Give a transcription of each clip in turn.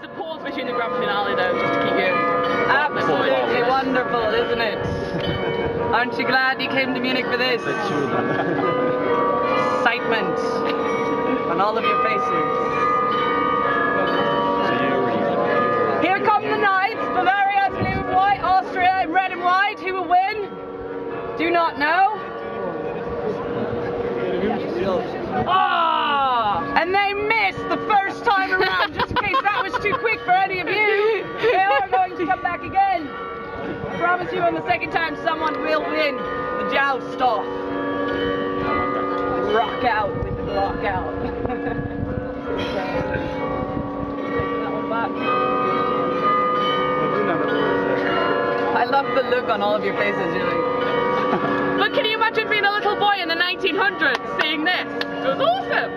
There's a pause between the grand finale though, just to keep you. Absolutely wonderful, isn't it? Aren't you glad you came to Munich for this? Excitement on all of your faces. Here come the knights. Bavaria in blue and white, Austria in red and white. Who will win? Do not know. Promise you on the second time someone will win the joust off. Rock out with the block out. That one back. I love the look on all of your faces, like, But can you imagine being a little boy in the 1900s seeing this? It was awesome.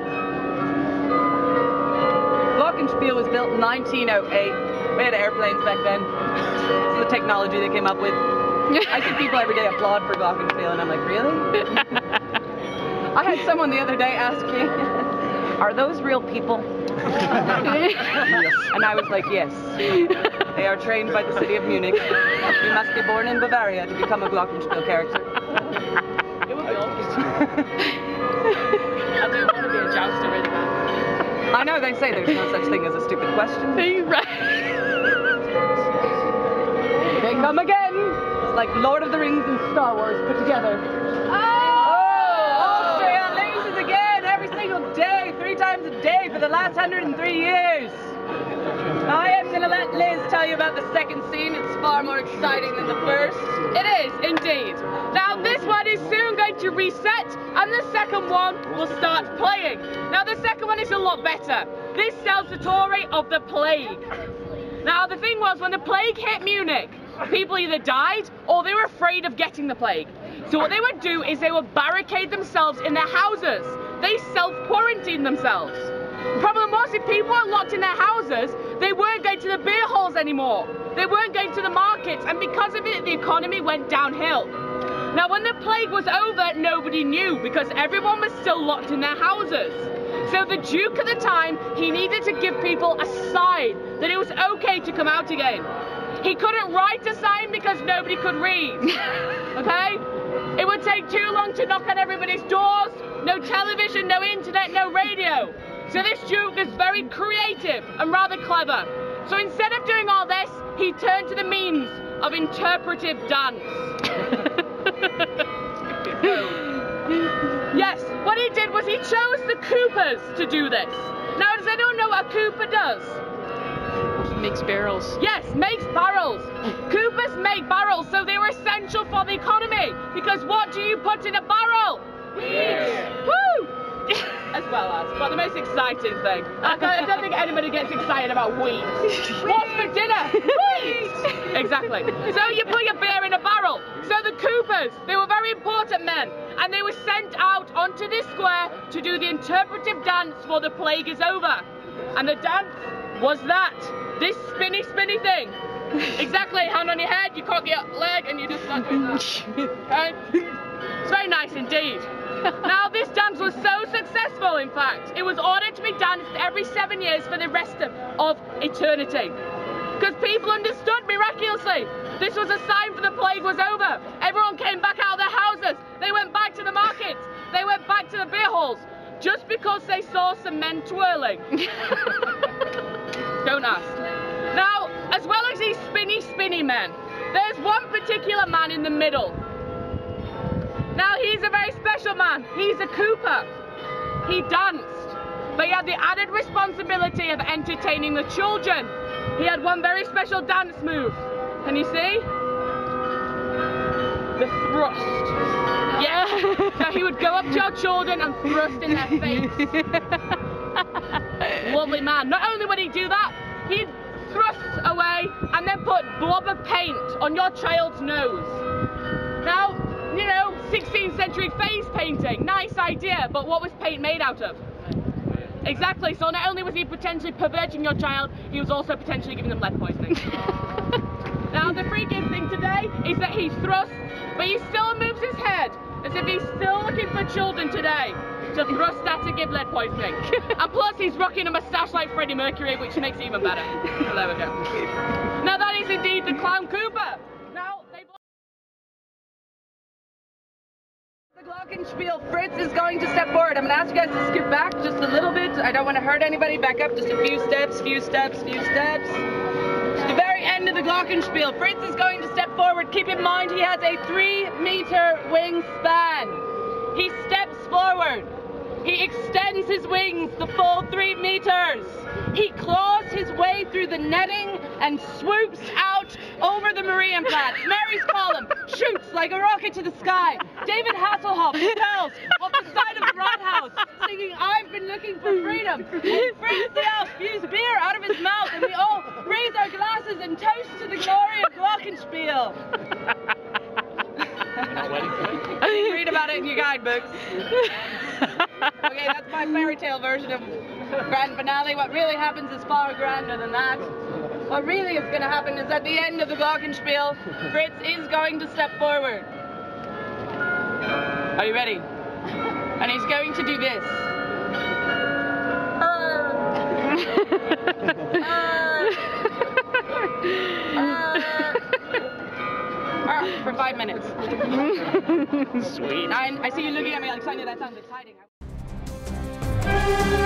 Glockenspiel was built in 1908. We had airplanes back then. This is the technology they came up with. I see people every day applaud for Glockenspiel, and I'm like, really? I had someone the other day ask me, are those real people? yes. And I was like, yes. They are trained by the city of Munich. You must be born in Bavaria to become a Glockenspiel character. It would be awesome. I do want to be a jouster really bad. I know they say there's no such thing as a stupid question. They like Lord of the Rings and Star Wars put together. Oh, oh! Austria loses again every single day, three times a day for the last 103 years. I am going to let Liz tell you about the second scene. It's far more exciting than the first. It is, indeed. Now, this one is soon going to reset, and the second one will start playing. Now, the second one is a lot better. This tells the story of the plague. Now, the thing was, when the plague hit Munich, people either died or they were afraid of getting the plague. So, what they would do is they would barricade themselves in their houses. They self quarantined themselves. The problem was, if people were locked in their houses, they weren't going to the beer halls anymore. They weren't going to the markets, and because of it, the economy went downhill. Now, when the plague was over, nobody knew because everyone was still locked in their houses. So the Duke at the time, he needed to give people a sign that it was okay to come out again. He couldn't write a sign because nobody could read. Okay? It would take too long to knock on everybody's doors. No television, no internet, no radio. So this Duke is very creative and rather clever. So instead of doing all this, he turned to the means of interpretive dance. yes, what he did was he chose the Coopers to do this. Now, does anyone know what a Cooper does? Makes barrels. Yes, makes barrels. Coopers make barrels, so they were essential for the economy. Because what do you put in a barrel? Woo! as well as, but the most exciting thing. I don't, I don't think anybody gets excited about wheat. What's for dinner? Wheat! Exactly. So you put your beer in a barrel. So the Coopers, they were very important men, and they were sent out onto this square to do the interpretive dance for the plague is over. And the dance was that. This spinny, spinny thing. Exactly, hand on your head, you cock your leg, and you just start doing that. It's very nice indeed. now, this dance was so successful, in fact, it was ordered to be danced every seven years for the rest of, of eternity. Because people understood miraculously. This was a sign for the plague was over. Everyone came back out of their houses. They went back to the markets. They went back to the beer halls. Just because they saw some men twirling. Don't ask. As well as these spinny, spinny men, there's one particular man in the middle. Now, he's a very special man. He's a Cooper. He danced, but he had the added responsibility of entertaining the children. He had one very special dance move. Can you see? The thrust. Yeah. so he would go up to our children and thrust in their face. Lovely man. Not only would he do that, he'd thrust away and then put blob of paint on your child's nose. Now, you know, 16th century face painting, nice idea, but what was paint made out of? Exactly, so not only was he potentially perverting your child, he was also potentially giving them lead poisoning. now, the freakiest thing today is that he thrusts, but he still moves his head as if he's still looking for children today. To thrust at to give lead poisoning. and plus, he's rocking a moustache like Freddie Mercury, which makes it even better. So there we go. Now that is indeed the Clown Cooper. Now, they've The Glockenspiel, Fritz is going to step forward. I'm going to ask you guys to skip back just a little bit. I don't want to hurt anybody. Back up just a few steps, few steps, few steps. To the very end of the Glockenspiel, Fritz is going to step forward. Keep in mind he has a three meter wingspan. He steps forward. He extends his wings the full three meters. He claws his way through the netting and swoops out over the Marienplatz. Mary's column shoots like a rocket to the sky. David Hasselhoff repels off the side of the Rathaus, singing "I've been looking for freedom." And Fritz the Elf spews beer out of his mouth, and we all raise our glasses and toast to the glory of Glockenspiel. Read about it in your guidebooks. That's my fairy tale version of grand finale. What really happens is far grander than that. What really is going to happen is at the end of the Glockenspiel, Fritz is going to step forward. Are you ready? And he's going to do this. Err. Err. Err. For five minutes. Sweet. I, I see you looking at me like, Sonia, that sounds exciting. Thank you.